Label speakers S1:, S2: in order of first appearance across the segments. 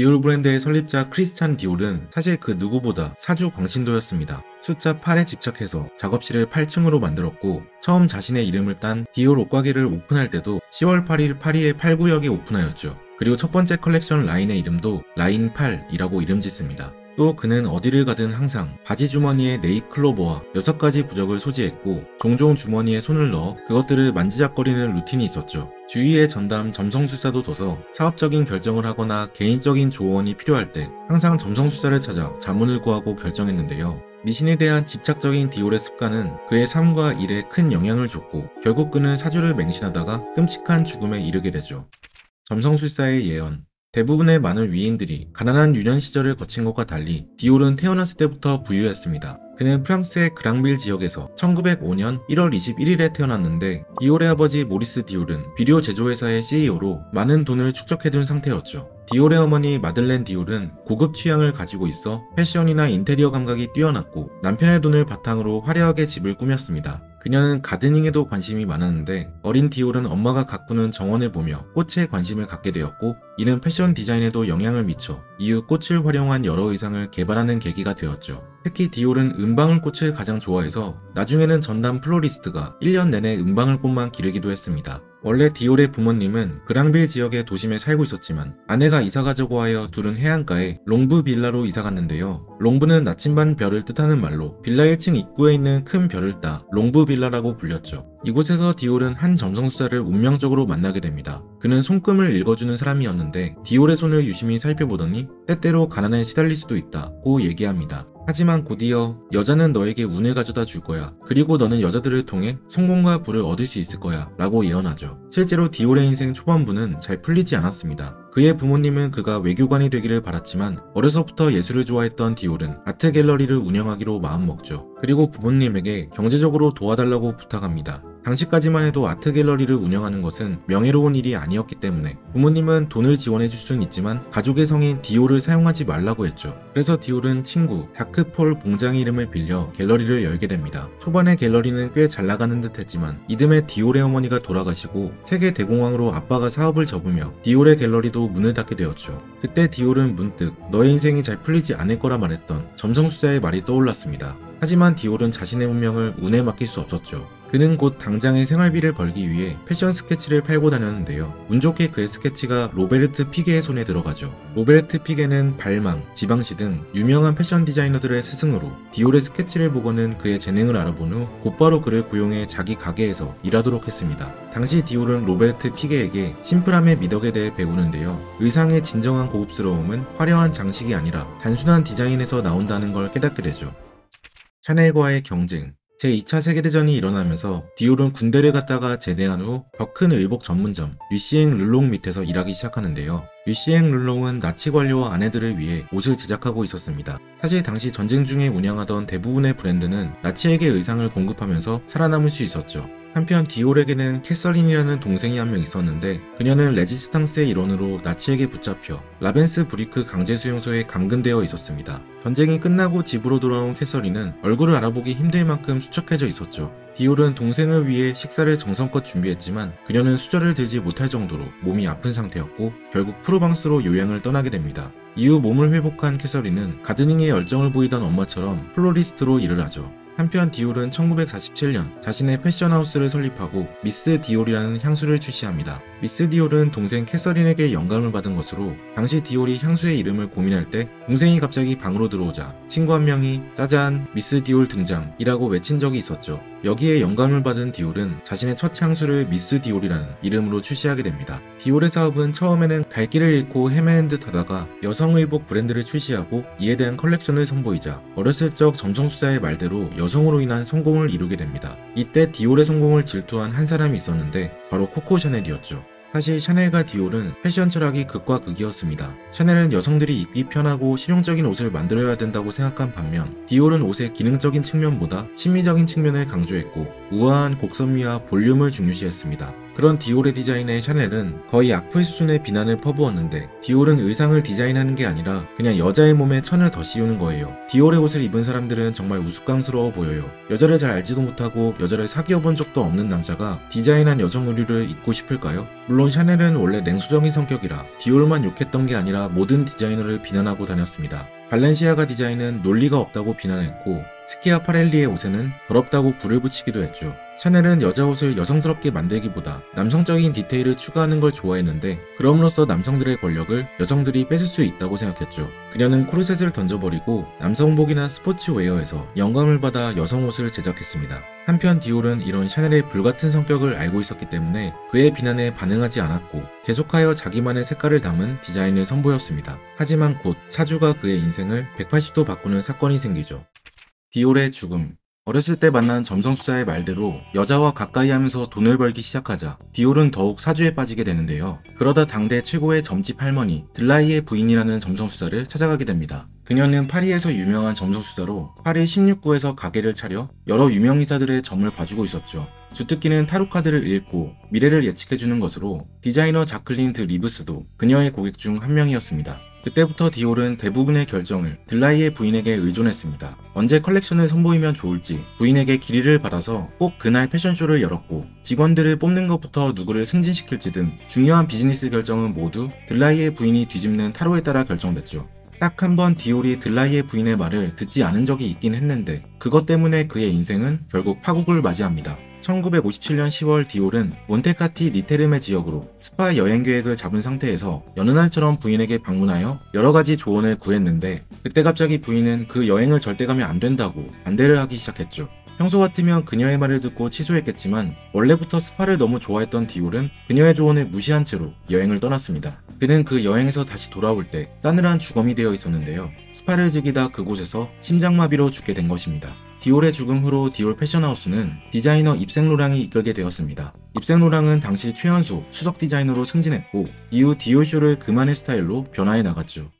S1: 디올 브랜드의 설립자 크리스찬 디올은 사실 그 누구보다 사주 광신도였습니다. 숫자 8에 집착해서 작업실을 8층으로 만들었고 처음 자신의 이름을 딴 디올 옷가게를 오픈할 때도 10월 8일 파리의 8구역에 오픈하였죠. 그리고 첫 번째 컬렉션 라인의 이름도 라인 8이라고 이름 짓습니다. 또 그는 어디를 가든 항상 바지 주머니에 네잎 클로버와 6가지 부적을 소지했고 종종 주머니에 손을 넣어 그것들을 만지작거리는 루틴이 있었죠. 주위에 전담 점성술사도 둬서 사업적인 결정을 하거나 개인적인 조언이 필요할 때 항상 점성술사를 찾아 자문을 구하고 결정했는데요. 미신에 대한 집착적인 디올의 습관은 그의 삶과 일에 큰 영향을 줬고 결국 그는 사주를 맹신하다가 끔찍한 죽음에 이르게 되죠. 점성술사의 예언 대부분의 많은 위인들이 가난한 유년 시절을 거친 것과 달리 디올은 태어났을 때부터 부유했습니다. 그는 프랑스의 그랑빌 지역에서 1905년 1월 21일에 태어났는데 디올의 아버지 모리스 디올은 비료 제조회사의 CEO로 많은 돈을 축적해둔 상태였죠. 디올의 어머니 마들렌 디올은 고급 취향을 가지고 있어 패션이나 인테리어 감각이 뛰어났고 남편의 돈을 바탕으로 화려하게 집을 꾸몄습니다. 그녀는 gardening에도 관심이 많았는데 어린 디올은 엄마가 가꾸는 정원을 보며 꽃에 관심을 갖게 되었고 이는 패션 디자인에도 영향을 미쳐 이후 꽃을 활용한 여러 의상을 개발하는 계기가 되었죠. 특히 디올은 은방울 꽃을 가장 좋아해서 나중에는 전담 플로리스트가 1년 내내 은방울 꽃만 기르기도 했습니다. 원래 디올의 부모님은 그랑빌 지역의 도심에 살고 있었지만 아내가 이사 가자고 하여 둘은 해안가에 롱브 빌라로 이사 갔는데요. 롱브는 나침반 별을 뜻하는 말로 빌라 1층 입구에 있는 큰 별을 따 롱브 빌라라고 불렸죠. 이곳에서 디올은 한 점성술사를 운명적으로 만나게 됩니다. 그는 손금을 읽어주는 사람이었는데 디올의 손을 유심히 살펴보더니 때때로 가난에 시달릴 수도 있다고 얘기합니다. 하지만 곧이어 여자는 너에게 운을 가져다 줄 거야. 그리고 너는 여자들을 통해 성공과 부를 얻을 수 있을 거야. 라고 예언하죠. 실제로 디올의 인생 초반부는 잘 풀리지 않았습니다. 그의 부모님은 그가 외교관이 되기를 바랐지만 어려서부터 예술을 좋아했던 디올은 아트 갤러리를 운영하기로 마음먹죠. 그리고 부모님에게 경제적으로 도와달라고 부탁합니다. 당시까지만 해도 아트 갤러리를 운영하는 것은 명예로운 일이 아니었기 때문에 부모님은 돈을 지원해 줄 수는 있지만 가족의 성인 디올을 사용하지 말라고 했죠. 그래서 디올은 친구 자크 폴 봉장의 이름을 빌려 갤러리를 열게 됩니다. 초반에 갤러리는 꽤 잘 나가는 듯 했지만 이듬해 디올의 어머니가 돌아가시고 세계 대공황으로 아빠가 사업을 접으며 디올의 갤러리도 문을 닫게 되었죠. 그때 디올은 문득 너의 인생이 잘 풀리지 않을 거라 말했던 점성술사의 말이 떠올랐습니다. 하지만 디올은 자신의 운명을 운에 맡길 수 없었죠. 그는 곧 당장의 생활비를 벌기 위해 패션 스케치를 팔고 다녔는데요. 운 좋게 그의 스케치가 로베르트 피게의 손에 들어가죠. 로베르트 피게는 발망, 지방시 등 유명한 패션 디자이너들의 스승으로 디올의 스케치를 보고는 그의 재능을 알아본 후 곧바로 그를 고용해 자기 가게에서 일하도록 했습니다. 당시 디올은 로베르트 피게에게 심플함의 미덕에 대해 배우는데요. 의상의 진정한 고급스러움은 화려한 장식이 아니라 단순한 디자인에서 나온다는 걸 깨닫게 되죠. 샤넬과의 경쟁, 제2차 세계대전이 일어나면서 디올은 군대를 갔다가 제대한 후 더 큰 의복 전문점 류시엥 르롱 밑에서 일하기 시작하는데요. 류시엥 르롱은 나치 관료와 아내들을 위해 옷을 제작하고 있었습니다. 사실 당시 전쟁 중에 운영하던 대부분의 브랜드는 나치에게 의상을 공급하면서 살아남을 수 있었죠. 한편 디올에게는 캐서린이라는 동생이 한 명 있었는데 그녀는 레지스탕스의 일원으로 나치에게 붙잡혀 라벤스브뤼크 강제수용소에 감금되어 있었습니다. 전쟁이 끝나고 집으로 돌아온 캐서린은 얼굴을 알아보기 힘들 만큼 수척해져 있었죠. 디올은 동생을 위해 식사를 정성껏 준비했지만 그녀는 수저를 들지 못할 정도로 몸이 아픈 상태였고 결국 프로방스로 요양을 떠나게 됩니다. 이후 몸을 회복한 캐서린은 gardening에 열정을 보이던 엄마처럼 플로리스트로 일을 하죠. 한편 디올은 1947년 자신의 패션하우스를 설립하고 미스 디올이라는 향수를 출시합니다. 미스 디올은 동생 캐서린에게 영감을 받은 것으로 당시 디올이 향수의 이름을 고민할 때 동생이 갑자기 방으로 들어오자 친구 한 명이 짜잔 미스 디올 등장이라고 외친 적이 있었죠. 여기에 영감을 받은 디올은 자신의 첫 향수를 미스 디올이라는 이름으로 출시하게 됩니다. 디올의 사업은 처음에는 갈 길을 잃고 헤매는 듯 하다가 여성의복 브랜드를 출시하고 이에 대한 컬렉션을 선보이자 어렸을 적 점성술사의 말대로 여성으로 인한 성공을 이루게 됩니다. 이때 디올의 성공을 질투한 한 사람이 있었는데 바로 코코 샤넬이었죠. 사실 샤넬과 디올은 패션 철학이 극과 극이었습니다. 샤넬은 여성들이 입기 편하고 실용적인 옷을 만들어야 된다고 생각한 반면 디올은 옷의 기능적인 측면보다 심미적인 측면을 강조했고 우아한 곡선미와 볼륨을 중요시했습니다. 그런 디올의 디자인에 샤넬은 거의 악플 수준의 비난을 퍼부었는데 디올은 의상을 디자인하는 게 아니라 그냥 여자의 몸에 천을 더 씌우는 거예요. 디올의 옷을 입은 사람들은 정말 우스꽝스러워 보여요. 여자를 잘 알지도 못하고 여자를 사귀어 본 적도 없는 남자가 디자인한 여성 의류를 입고 싶을까요? 물론 샤넬은 원래 냉소적인 성격이라 디올만 욕했던 게 아니라 모든 디자이너를 비난하고 다녔습니다. 발렌시아가 디자인은 논리가 없다고 비난했고 스키아파렐리의 옷에는 더럽다고 불을 붙이기도 했죠. 샤넬은 여자 옷을 여성스럽게 만들기보다 남성적인 디테일을 추가하는 걸 좋아했는데 그럼으로써 남성들의 권력을 여성들이 뺏을 수 있다고 생각했죠. 그녀는 코르셋을 던져버리고 남성복이나 스포츠웨어에서 영감을 받아 여성 옷을 제작했습니다. 한편 디올은 이런 샤넬의 불같은 성격을 알고 있었기 때문에 그의 비난에 반응하지 않았고 계속하여 자기만의 색깔을 담은 디자인을 선보였습니다. 하지만 곧 사주가 그의 인생을 180도 바꾸는 사건이 생기죠. 디올의 죽음 어렸을 때 만난 점성술사의 말대로 여자와 가까이 하면서 돈을 벌기 시작하자 디올은 더욱 사주에 빠지게 되는데요. 그러다 당대 최고의 점집 할머니 들라예 부인이라는 점성술사를 찾아가게 됩니다. 그녀는 파리에서 유명한 점성술사로 파리 16구에서 가게를 차려 여러 유명인사들의 점을 봐주고 있었죠. 주특기는 타로카드를 읽고 미래를 예측해주는 것으로 디자이너 자클린 드 리브스도 그녀의 고객 중 한 명이었습니다. 그때부터 디올은 대부분의 결정을 들라예 부인에게 의존했습니다. 언제 컬렉션을 선보이면 좋을지 부인에게 길일을 받아서 꼭 그날 패션쇼를 열었고 직원들을 뽑는 것부터 누구를 승진시킬지 등 중요한 비즈니스 결정은 모두 들라예 부인이 뒤집는 타로에 따라 결정됐죠. 딱 한 번 디올이 들라예 부인의 말을 듣지 않은 적이 있긴 했는데 그것 때문에 그의 인생은 결국 파국을 맞이합니다. 1957년 10월 디올은 몬테카티니 테르메 지역으로 스파 여행 계획을 잡은 상태에서 여느 날처럼 부인에게 방문하여 여러 가지 조언을 구했는데 그때 갑자기 부인은 그 여행을 절대 가면 안 된다고 반대를 하기 시작했죠. 평소 같으면 그녀의 말을 듣고 취소했겠지만 원래부터 스파를 너무 좋아했던 디올은 그녀의 조언을 무시한 채로 여행을 떠났습니다. 그는 그 여행에서 다시 돌아올 때 싸늘한 주검이 되어 있었는데요. 스파를 즐기다 그곳에서 심장마비로 죽게 된 것입니다. 디올의 죽음 후로 디올 패션하우스는 디자이너 입생 로랑이 이끌게 되었습니다. 입생 로랑은 당시 최연소 수석 디자이너로 승진했고 이후 디올 쇼를 그만의 스타일로 변화해 나갔죠.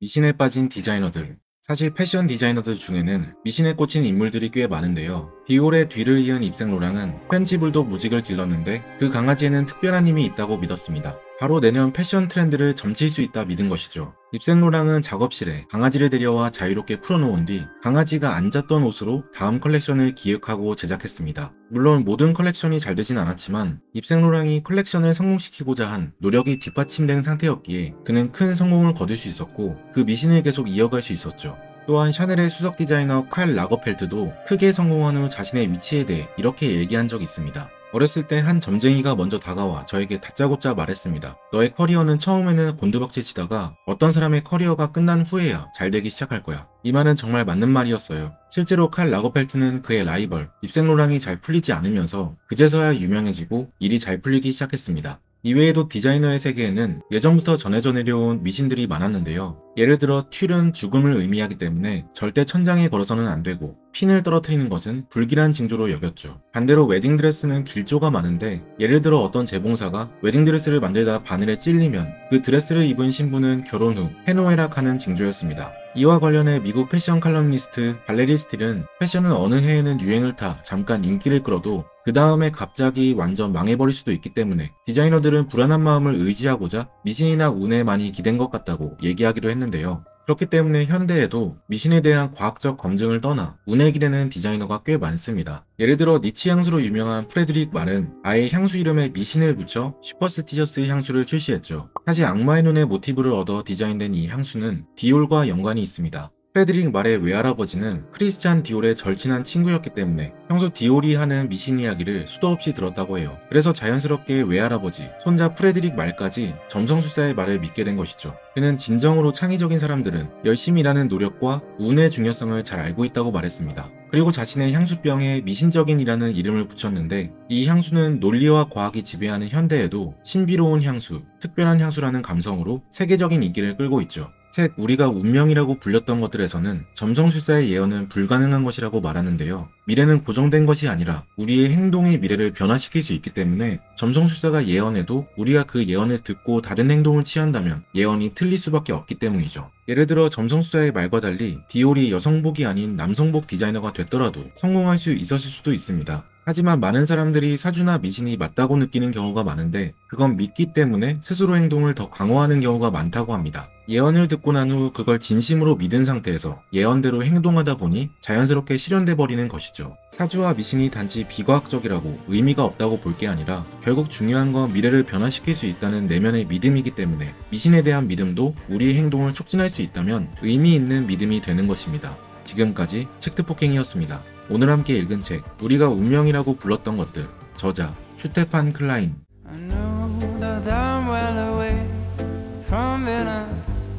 S1: 미신에 빠진 디자이너들 사실 패션 디자이너들 중에는 미신에 꽂힌 인물들이 꽤 많은데요. 디올의 뒤를 이은 입생 로랑은 프렌치 불독 무지크를 길렀는데 그 강아지에는 특별한 힘이 있다고 믿었습니다. 바로 내년 패션 트렌드를 점칠 수 있다 믿은 것이죠. 입생로랑은 작업실에 강아지를 데려와 자유롭게 풀어놓은 뒤 강아지가 앉았던 옷으로 다음 컬렉션을 기획하고 제작했습니다. 물론 모든 컬렉션이 잘 되진 않았지만 입생로랑이 컬렉션을 성공시키고자 한 노력이 뒷받침된 상태였기에 그는 큰 성공을 거둘 수 있었고 그 미신을 계속 이어갈 수 있었죠. 또한 샤넬의 수석 디자이너 칼 라거펠트도 크게 성공한 후 자신의 위치에 대해 이렇게 얘기한 적이 있습니다. 어렸을 때 한 점쟁이가 먼저 다가와 저에게 다짜고짜 말했습니다. 너의 커리어는 처음에는 곤두박질 치다가 어떤 사람의 커리어가 끝난 후에야 잘 되기 시작할 거야. 이 말은 정말 맞는 말이었어요. 실제로 칼 라거펠트는 그의 라이벌 입생 로랑이 잘 풀리지 않으면서 그제서야 유명해지고 일이 잘 풀리기 시작했습니다. 이외에도 디자이너의 세계에는 예전부터 전해져 내려온 미신들이 많았는데요. 예를 들어 튠은 죽음을 의미하기 때문에 절대 천장에 걸어서는 안 되고 핀을 떨어뜨리는 것은 불길한 징조로 여겼죠. 반대로 웨딩드레스는 길조가 많은데 예를 들어 어떤 재봉사가 웨딩드레스를 만들다 바늘에 찔리면 그 드레스를 입은 신부는 결혼 후 해노에락하는 징조였습니다. 이와 관련해 미국 패션 칼럼니스트 발레리 스틸은 패션은 어느 해에는 유행을 타 잠깐 인기를 끌어도 그 다음에 갑자기 완전 망해버릴 수도 있기 때문에 디자이너들은 불안한 마음을 의지하고자 미신이나 운에 많이 기댄 것 같다고 얘기하기도 했는데 요. 그렇기 때문에 현대에도 미신에 대한 과학적 검증을 떠나 운에 기대는 디자이너가 꽤 많습니다. 예를 들어 niche 향수로 유명한 프레드릭 말은 아예 향수 이름에 미신을 붙여 Superstitious 향수를 출시했죠. 사실 악마의 눈에 모티브를 얻어 디자인된 이 향수는 디올과 연관이 있습니다. 프레드릭 말의 외할아버지는 크리스찬 디올의 절친한 친구였기 때문에 평소 디올이 하는 미신 이야기를 수도 없이 들었다고 해요. 그래서 자연스럽게 외할아버지, 손자 프레드릭 말까지 점성술사의 말을 믿게 된 것이죠. 그는 진정으로 창의적인 사람들은 열심히 일하는 노력과 운의 중요성을 잘 알고 있다고 말했습니다. 그리고 자신의 향수병에 미신적인이라는 이름을 붙였는데 이 향수는 논리와 과학이 지배하는 현대에도 신비로운 향수, 특별한 향수라는 감성으로 세계적인 인기를 끌고 있죠. 책 우리가 운명이라고 불렸던 것들에서는 점성술사의 예언은 불가능한 것이라고 말하는데요. 미래는 고정된 것이 아니라 우리의 행동이 미래를 변화시킬 수 있기 때문에 점성술사가 예언해도 우리가 그 예언을 듣고 다른 행동을 취한다면 예언이 틀릴 수밖에 없기 때문이죠. 예를 들어 점성술사의 말과 달리 디올이 여성복이 아닌 남성복 디자이너가 됐더라도 성공할 수 있었을 수도 있습니다. 하지만 많은 사람들이 사주나 미신이 맞다고 느끼는 경우가 많은데 그건 믿기 때문에 스스로 행동을 더 강화하는 경우가 많다고 합니다. 예언을 듣고 난 후 그걸 진심으로 믿은 상태에서 예언대로 행동하다 보니 자연스럽게 실현돼 버리는 것이죠. 사주와 미신이 단지 비과학적이라고 의미가 없다고 볼 게 아니라 결국 중요한 건 미래를 변화시킬 수 있다는 내면의 믿음이기 때문에 미신에 대한 믿음도 우리의 행동을 촉진할 수 있다면 의미 있는 믿음이 되는 것입니다. 지금까지 책트폭행이었습니다. 오늘 함께 읽은 책 우리가 운명이라고 불렀던 것들 저자 슈테판 클라인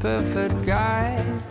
S2: perfect guy.